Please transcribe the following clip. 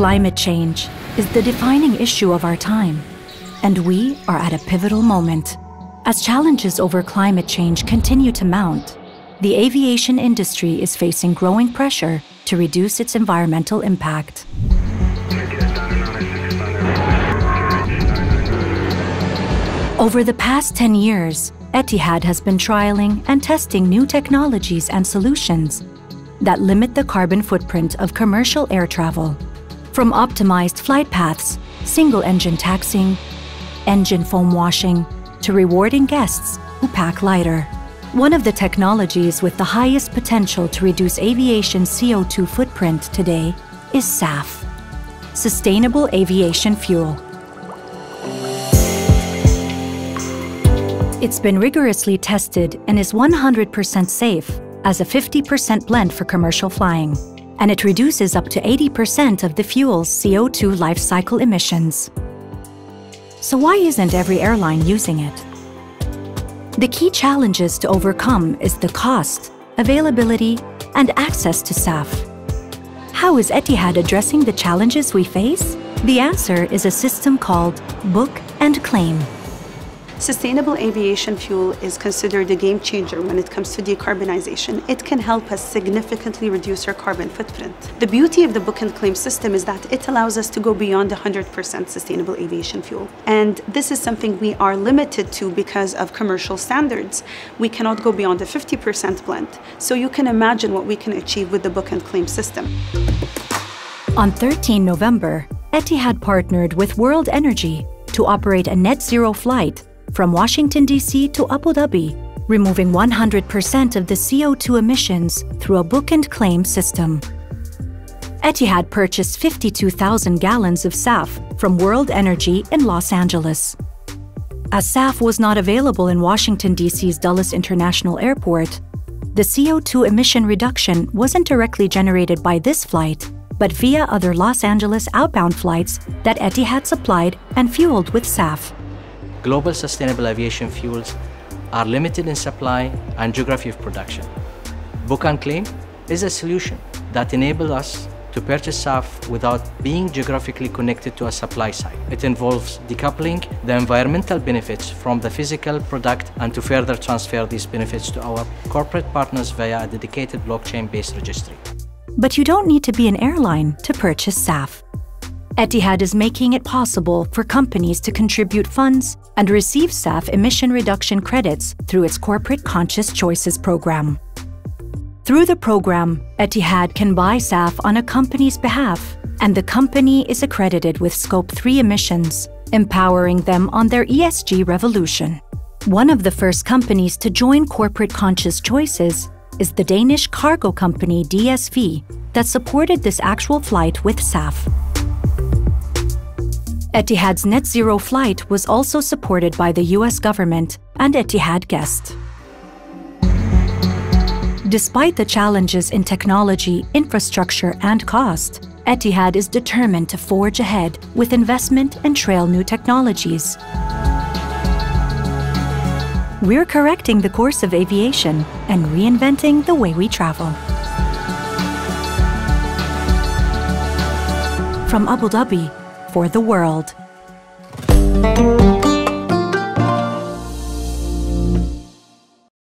Climate change is the defining issue of our time, and we are at a pivotal moment. As challenges over climate change continue to mount, the aviation industry is facing growing pressure to reduce its environmental impact. Over the past 10 years, Etihad has been trialing and testing new technologies and solutions that limit the carbon footprint of commercial air travel. From optimized flight paths, single engine taxiing, engine foam washing, to rewarding guests who pack lighter. One of the technologies with the highest potential to reduce aviation CO2 footprint today is SAF, Sustainable Aviation Fuel. It's been rigorously tested and is 100% safe as a 50% blend for commercial flying, and it reduces up to 80% of the fuel's CO2 life cycle emissions. So why isn't every airline using it? The key challenges to overcome is the cost, availability, and access to SAF. How is Etihad addressing the challenges we face? The answer is a system called Book and Claim. Sustainable aviation fuel is considered a game changer when it comes to decarbonization. It can help us significantly reduce our carbon footprint. The beauty of the book and claim system is that it allows us to go beyond 100% sustainable aviation fuel. And this is something we are limited to because of commercial standards. We cannot go beyond a 50% blend. So you can imagine what we can achieve with the book and claim system. On 13 November, Etihad partnered with World Energy to operate a net zero flight from Washington, D.C. to Abu Dhabi, removing 100% of the CO2 emissions through a book and claim system. Etihad purchased 52,000 gallons of SAF from World Energy in Los Angeles. As SAF was not available in Washington, D.C.'s Dulles International Airport, the CO2 emission reduction wasn't directly generated by this flight, but via other Los Angeles outbound flights that Etihad supplied and fueled with SAF global sustainable aviation fuels are limited in supply and geography of production. Book and claim is a solution that enables us to purchase SAF without being geographically connected to a supply site. It involves decoupling the environmental benefits from the physical product and to further transfer these benefits to our corporate partners via a dedicated blockchain-based registry. But you don't need to be an airline to purchase SAF. Etihad is making it possible for companies to contribute funds and receive SAF emission reduction credits through its Corporate Conscious Choices program. Through the program, Etihad can buy SAF on a company's behalf, and the company is accredited with Scope 3 emissions, empowering them on their ESG revolution. One of the first companies to join Corporate Conscious Choices is the Danish cargo company DSV that supported this actual flight with SAF. Etihad's net zero flight was also supported by the US government and Etihad Guest. Despite the challenges in technology, infrastructure, and cost, Etihad is determined to forge ahead with investment and trail new technologies. We're correcting the course of aviation and reinventing the way we travel. From Abu Dhabi, for the world.